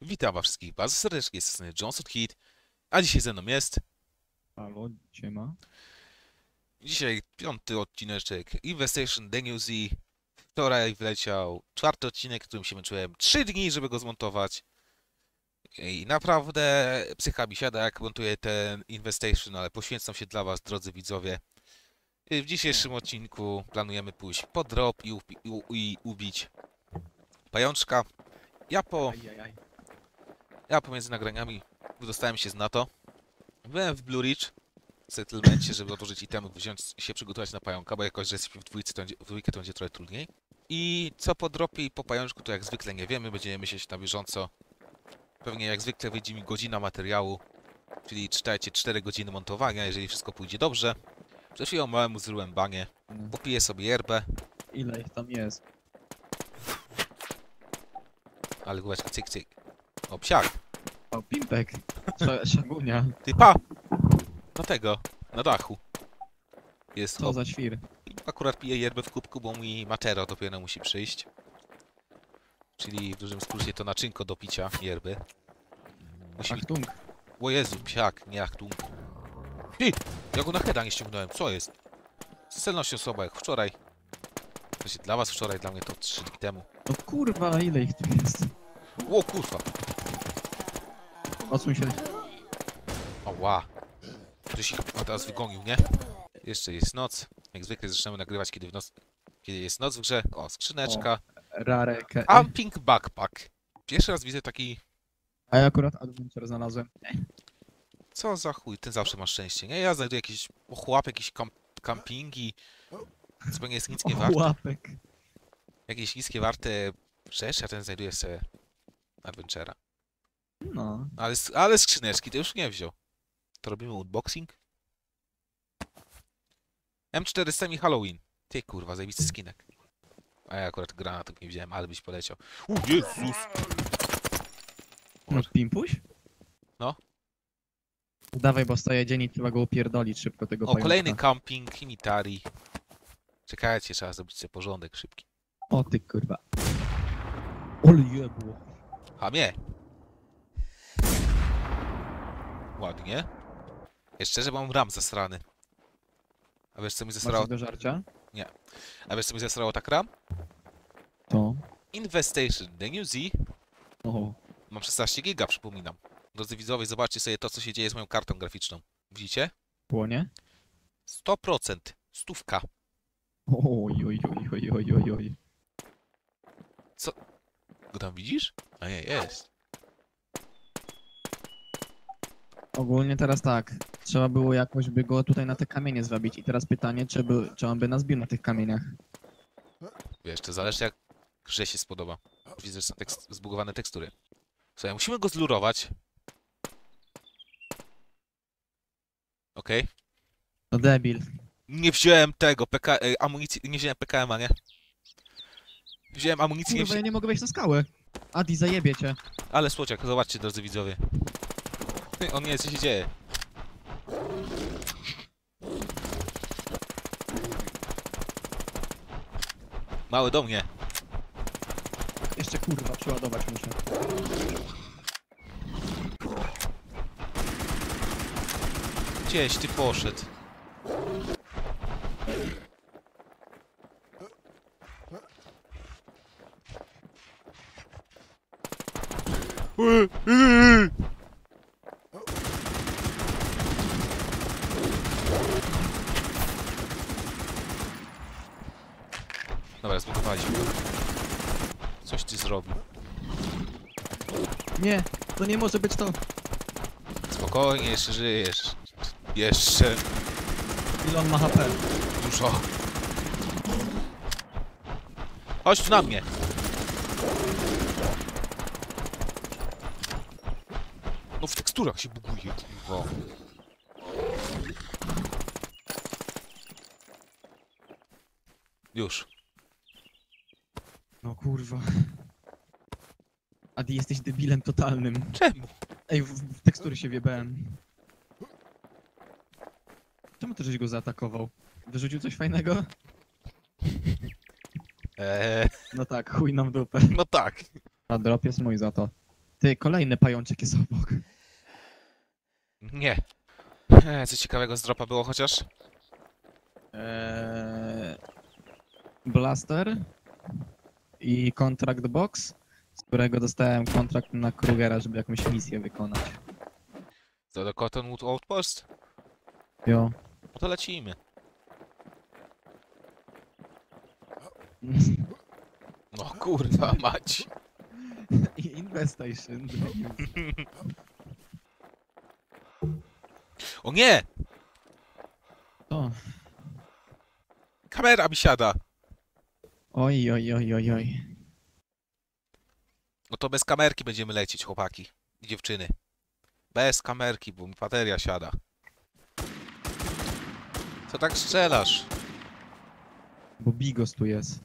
Witam was wszystkich bardzo serdecznie, strony Johnson Heat, a dzisiaj ze mną jest, Halo, siema. dzisiaj piąty odcineczek Investation The New Z. Wczoraj wleciał czwarty odcinek, którym się męczyłem 3 dni, żeby go zmontować. I naprawdę psycha mi siada, jak montuję ten Investation, ale poświęcam się dla was, drodzy widzowie. W dzisiejszym odcinku planujemy pójść po drop i, i, i ubić pajączka. Ja po. Ja pomiędzy nagraniami wydostałem się z NATO. Byłem w Blue Ridge w settlemencie, żeby odłożyć itemy, wziąć się przygotować na pająka, bo jakoś, że jesteśmy w dwójce, to będzie, w dwójkę to będzie trochę trudniej. I co po dropie i po pajączku, to jak zwykle nie wiemy, będziemy myśleć na bieżąco. Pewnie jak zwykle wyjdzie mi godzina materiału, czyli czytajcie 4 godziny montowania, jeżeli wszystko pójdzie dobrze. Przed chwilą małemu zryłem banie, popiję sobie yerbę, Ile ich tam jest? ale główeczka cyk cyk. O, psiak, O, pimpek. Sz szagunia. ty pa! Na tego, na dachu. Jest Co za świr. Akurat piję yerbę w kubku, bo mi matero dopiero musi przyjść. Czyli w dużym skrócie to naczynko do picia yerby. Musi mi... Achtung. O Jezu, psiak, nie achtung. Ty! Ja go na heada nie ściągnąłem, co jest? Z celnością osoba jak wczoraj. Dla was wczoraj, dla mnie to 3 dni temu. No kurwa, ile ich tu jest? O kurwa! Odsuń się. Ała! Ktoś ich teraz wygonił, nie? Jeszcze jest noc. Jak zwykle zaczynamy nagrywać, kiedy w noc... Kiedy jest noc w grze. O, skrzyneczka. Rare ke... Amping Backpack. Pierwszy raz widzę taki A ja akurat adventure znalazłem. Co za chuj, ten zawsze ma szczęście, nie? Ja znajduję jakiś ochłap, jakieś kamp campingi, zupełnie jest nic nie warte. łapek. Jakieś niskie warte rzeczy, a ten znajduje sobie Adventure'a. No. Ale, ale skrzyneczki to już nie wziął. To robimy unboxing? M400 mi Halloween. Ty kurwa, zajebisty skinek. A ja akurat granatów nie wziąłem, ale byś poleciał. U Jezus! No pimpuś? No. Dawaj, bo stoję dzień i trzeba go upierdolić szybko tego O, pająka. kolejny camping, imitari. Czekajcie, trzeba zrobić sobie porządek szybki. O ty kurwa. Ole jebło. A mnie. Ładnie. Jeszcze, że mam ram zasrany. A wiesz co mi Masz zesrało? coś do żarcia? A wiesz co mi zesrało tak ram? To. Investation, The New Z. O. Mam 16 giga, przypominam. Drodzy widzowie, zobaczcie sobie to, co się dzieje z moją kartą graficzną. Widzicie? Płonie? 100%. Stówka. Oj, oj, oj, oj, oj, oj, oj. Go tam widzisz? A nie, jest. Ogólnie teraz tak. Trzeba było jakoś by go tutaj na te kamienie zwabić. I teraz pytanie, czy, by, czy on by nas bił na tych kamieniach. Wiesz, to zależy jak grze się spodoba. Widzę, że są tekst zbugowane tekstury. Słuchaj, musimy go zlurować. Okej. No debil. Nie wziąłem tego, PK, e, amunicji, nie wziąłem PKM-a, nie? Wziąłem amunicję, nie Kurwa, ja nie mogę wejść na skałę. Adi, zajebie cię. ale słodziak, zobaczcie drodzy widzowie. Ty, On nie co się dzieje. Mały do mnie. Jeszcze kurwa, przeładować muszę. Gdzieś ty poszedł. Dobra, zbudowaliśmy go. Nie, to nie może być to. Spokojnie, jeszcze żyjesz. Jeszcze Ile on ma HP? dużo. Chodź tu na mnie. No w teksturach się buguje, kurwa. Już. No kurwa. Jesteś debilem totalnym. Czemu? Ej, w, w tekstury się wjebałem. Czemu ty żeś go zaatakował? Wyrzucił coś fajnego? Eee, No tak, chuj nam w dupę. no tak. A drop jest mój za to. Ty, kolejny pajączek jest obok. Nie. E, co ciekawego z dropa było chociaż? Eee, Blaster i Contract Box, którego dostałem kontrakt na Krugera, żeby jakąś misję wykonać. Co do Cottonwood Outpost? Jo. No to lecimy. No kurwa mać. Investation. O nie! O, Kamera mi siada. oj, oj, oj, oj, oj. No to bez kamerki będziemy lecieć, chłopaki i dziewczyny. Bez kamerki, bo mi bateria siada. Co tak strzelasz? Bo Bigos tu jest.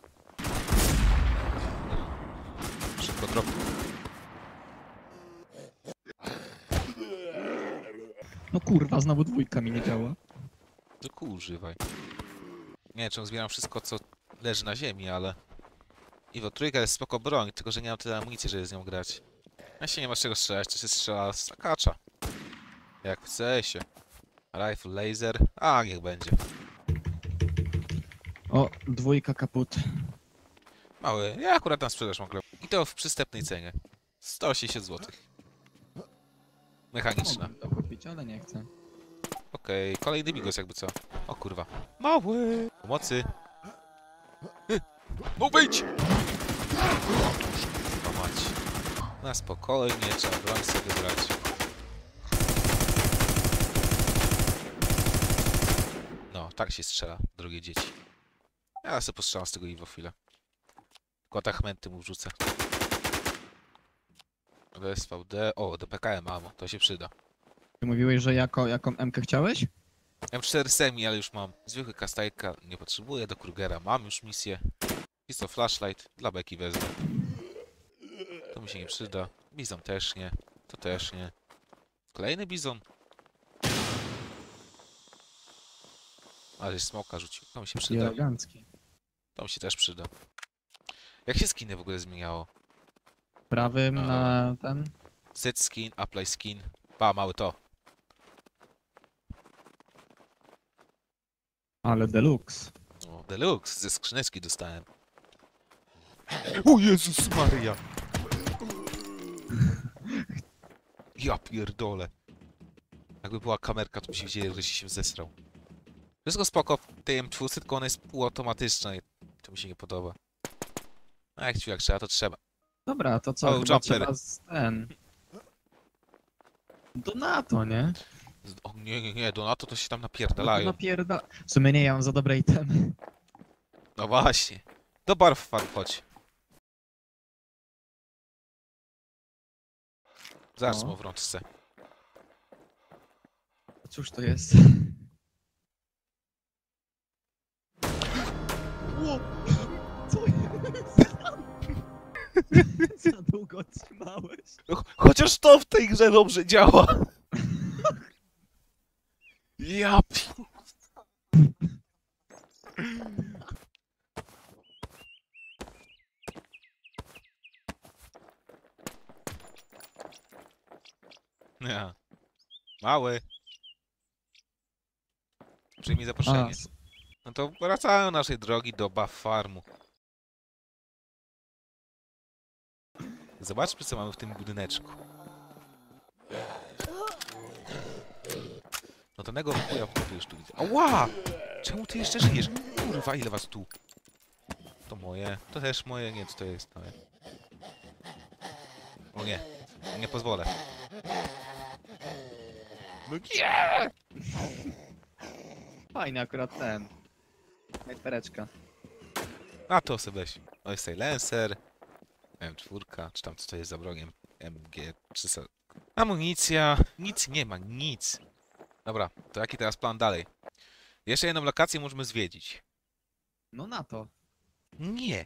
Szybko drop. No kurwa, znowu dwójka mi nie działa. To kurzywaj. Nie wiem, czemu zbieram wszystko, co leży na ziemi, ale... Iwo, trójka jest spoko broń, tylko że nie mam tyle amunicji, żeby z nią grać. Ja się nie ma z czego strzelać, to się strzela z sakacza. Jak w CS-ie. Rifle, laser... A, niech będzie. O, dwójka kaput. Mały, ja akurat na sprzedaż mogę. I to w przystępnej cenie. 180 zł. Mechaniczna. Mogłem to kupić, ale nie chcę. Okej, kolejny bigos jakby co. O kurwa. Mały! Pomocy! No wyjdź! Otóż, kurwa mać. Na spokojnie, trzeba broń sobie brać. No, tak się strzela, drogie dzieci. Ja sobie postrzelam z tego Iwo chwilę. Tylko atachmenty mu wrzucę. SVD... O, do PKM mamo, to się przyda. Ty mówiłeś, że jako, jaką MK chciałeś? M4 semi, ale już mam. Zwykły kastajka nie potrzebuję, do Krugera mam już misję. Jest to flashlight, dla beki wezmę. To mi się nie przyda. Bizon też nie, to też nie. Kolejny bizon. Ale smoka rzucił, to mi się I przyda. elegancki. To mi się też przyda. Jak się skiny w ogóle zmieniało? Prawym A. na ten. Set skin, apply skin. Pa, mały to. Ale deluxe. O, deluxe, ze skrzyneczki dostałem. O Jezus Maria! Ja pierdolę. Jakby była kamerka, to by się wiedzieli, że się zesrał. Wszystko spoko w tej M2, tylko ona jest półautomatyczna i to mi się nie podoba. A jak ci jak trzeba, to trzeba. Dobra, to co? O, chyba jumper. trzeba z ten. Do NATO, nie? O nie, nie, nie, do NATO to się tam No napierdalają. napierda... W sumie nie, ja mam za dobre itemy. No właśnie. Do barw chodź. Zaraz No. mu w rączce. Cóż to jest? Ło! Co jest? Za długo trzymałeś. No, Chociaż to w tej grze dobrze działa. Ja pi... Nie. Mały. Przyjmij A, zaproszenie. s- No to wracają naszej drogi do Buff Farmu. Zobaczmy, co mamy w tym budyneczku. No to nego chuja w już tu widzę. Ała! Czemu ty jeszcze żyjesz? Kurwa, ile was tu? To moje. To też moje. Nie, co to jest moje. O nie. Nie pozwolę. No nie! Fajny akurat ten. Snajpereczka. A to sobie weź. No jest silencer. M4, czy tam co to jest za brogiem? MG 300. Amunicja. Nic nie ma, nic. Dobra, to jaki teraz plan dalej? Jeszcze jedną lokację możemy zwiedzić. No NATO. Nie.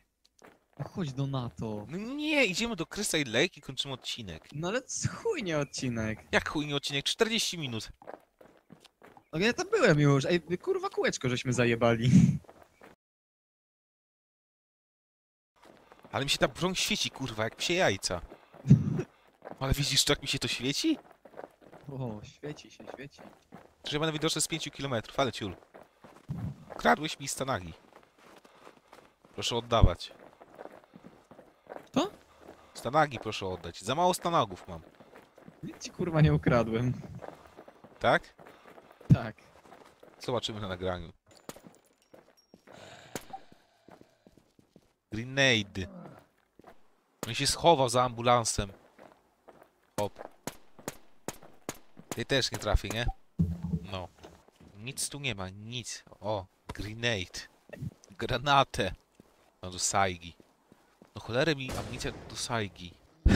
Chodź do NATO. No nie, idziemy do Crystal Lake i kończymy odcinek. No ale chujnie odcinek. Jak chujnie odcinek? 40 minut. No ja tam byłem już. Ej, kurwa kółeczko żeśmy zajebali. Ale mi się ta broń świeci, kurwa, jak psie jajca. Ale widzisz, jak mi się to świeci? O, świeci się, świeci. Że będę widoczny z 5 km, ale ciul. Kradłeś mi stanagi. Proszę oddawać. Stanagi proszę oddać. Za mało stanagów mam. Nic ci kurwa nie ukradłem. Tak? Tak. Zobaczymy na nagraniu. Grenade. On się schował za ambulansem. Hop. Tej też nie trafi, nie? No. Nic tu nie ma, nic. O, grenade. Granatę. No do sajgi. No cholerę mi amunicja do sajgi.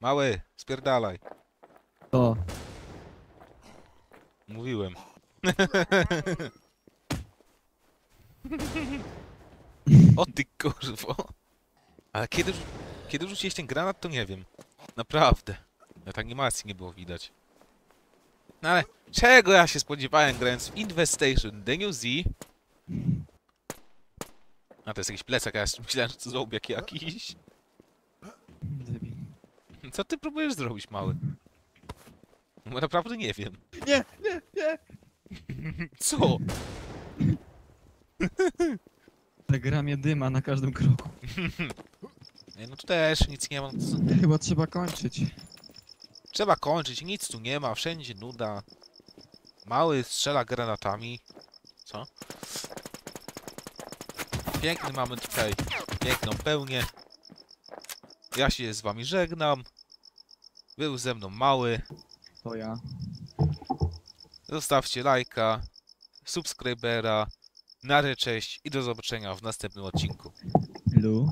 Mały, spierdalaj. To. Mówiłem. o ty kurwo. Ale kiedy, kiedy rzuciłeś ten granat, to nie wiem. Naprawdę. Nawet animacji nie było widać. No ale czego ja się spodziewałem grając w Infestation The New Z? A to jest jakiś plecak, a ja myślałem, że to zołbiak jakiś. Co ty próbujesz zrobić, mały? Bo naprawdę nie wiem. Nie, nie, nie! Co? Ta gra mnie dyma na każdym kroku. Nie, no tu też nic nie ma. no Chyba trzeba kończyć. Trzeba kończyć, nic tu nie ma, wszędzie nuda. Mały strzela granatami. Co? Piękny mamy tutaj, piękną pełnię. Ja się z wami żegnam. Był ze mną mały. To ja. Zostawcie lajka, subskrybera. Na cześć i do zobaczenia w następnym odcinku. Lu.